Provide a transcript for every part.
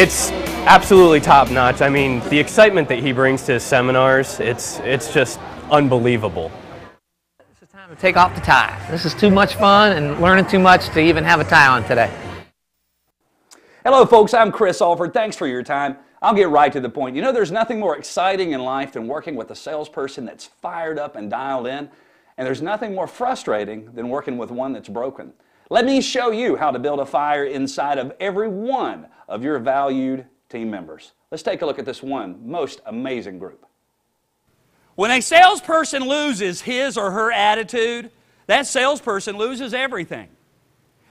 It's absolutely top notch. I mean, the excitement that he brings to his seminars, it's, it's just unbelievable. This is time to take off the tie. This is too much fun and learning too much to even have a tie on today. Hello, folks. I'm Chris Alford. Thanks for your time. I'll get right to the point. You know, there's nothing more exciting in life than working with a salesperson that's fired up and dialed in, and there's nothing more frustrating than working with one that's broken. Let me show you how to build a fire inside of every one of your valued team members. Let's take a look at this one most amazing group. When a salesperson loses his or her attitude, that salesperson loses everything.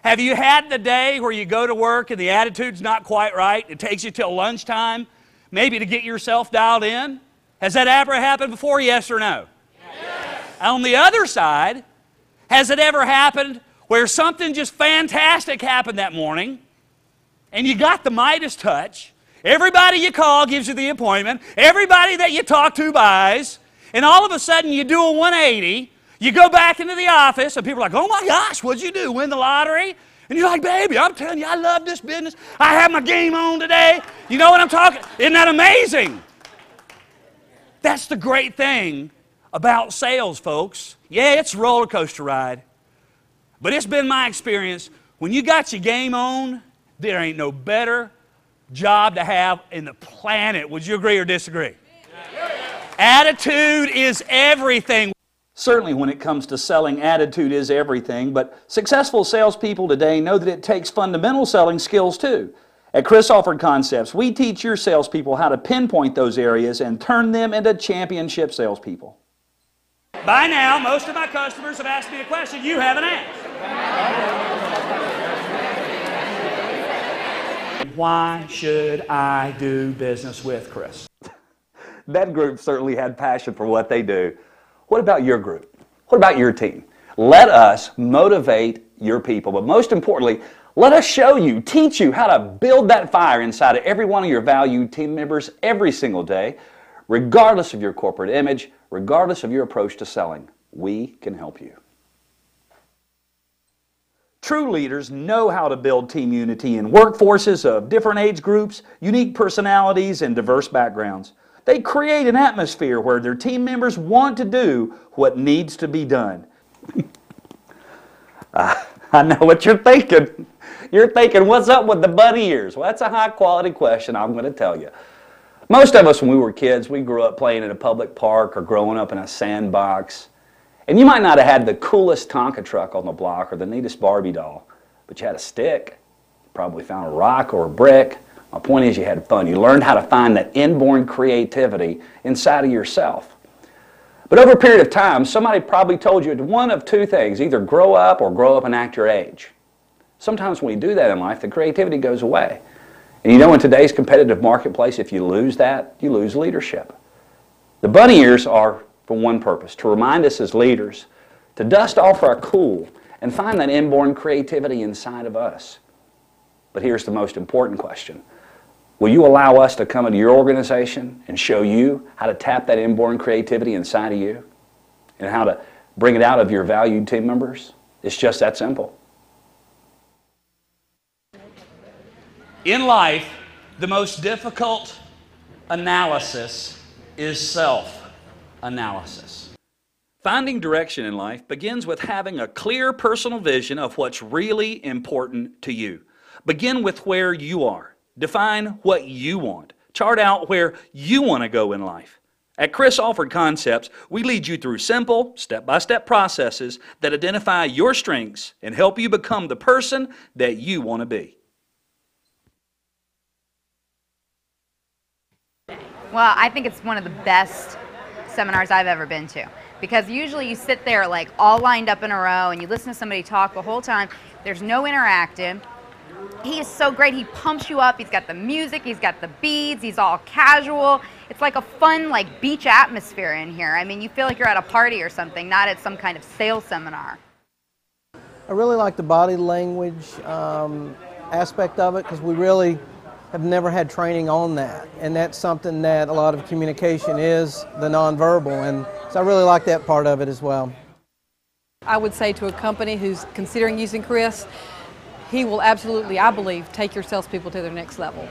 Have you had the day where you go to work and the attitude's not quite right? It takes you till lunchtime, maybe to get yourself dialed in? Has that ever happened before, yes or no? Yes. On the other side, has it ever happened where something just fantastic happened that morning and you got the Midas touch? Everybody you call gives you the appointment, everybody that you talk to buys, and all of a sudden you do a 180 you go back into the office, and people are like, oh my gosh, what'd you do? Win the lottery? And you're like, baby, I'm telling you, I love this business. I have my game on today. You know what I'm talking? Isn't that amazing? That's the great thing about sales, folks. Yeah, it's a roller coaster ride. But it's been my experience when you got your game on, there ain't no better job to have in the planet. Would you agree or disagree? Attitude is everything. Certainly, when it comes to selling, attitude is everything, but successful salespeople today know that it takes fundamental selling skills too. At Chris Alford Concepts, we teach your salespeople how to pinpoint those areas and turn them into championship salespeople. By now, most of my customers have asked me a question you haven't asked. Why should I do business with Chris? that group certainly had passion for what they do. What about your group? What about your team? Let us motivate your people, but most importantly, let us show you, teach you how to build that fire inside of every one of your valued team members every single day, regardless of your corporate image, regardless of your approach to selling. We can help you. True leaders know how to build team unity in workforces of different age groups, unique personalities, and diverse backgrounds. They create an atmosphere where their team members want to do what needs to be done. I know what you're thinking. You're thinking, what's up with the bunny ears? Well, that's a high quality question, I'm going to tell you. Most of us, when we were kids, we grew up playing in a public park or growing up in a sandbox. And you might not have had the coolest Tonka truck on the block or the neatest Barbie doll, but you had a stick. You probably found a rock or a brick my point is you had fun. You learned how to find that inborn creativity inside of yourself. But over a period of time, somebody probably told you one of two things, either grow up or grow up and act your age. Sometimes when you do that in life, the creativity goes away. And you know in today's competitive marketplace, if you lose that, you lose leadership. The bunny ears are for one purpose, to remind us as leaders to dust off our cool and find that inborn creativity inside of us. But here's the most important question. Will you allow us to come into your organization and show you how to tap that inborn creativity inside of you and how to bring it out of your valued team members? It's just that simple. In life, the most difficult analysis is self analysis. Finding direction in life begins with having a clear personal vision of what's really important to you. Begin with where you are. Define what you want. Chart out where you want to go in life. At Chris Alford Concepts, we lead you through simple, step by step processes that identify your strengths and help you become the person that you want to be. Well, I think it's one of the best seminars I've ever been to because usually you sit there like all lined up in a row and you listen to somebody talk the whole time. There's no interactive he is so great. He pumps you up. He's got the music. He's got the beads. He's all casual. It's like a fun, like beach atmosphere in here. I mean, you feel like you're at a party or something, not at some kind of sales seminar. I really like the body language um, aspect of it because we really have never had training on that, and that's something that a lot of communication is the nonverbal, and so I really like that part of it as well. I would say to a company who's considering using Chris, he will absolutely, I believe, take your salespeople to their next level.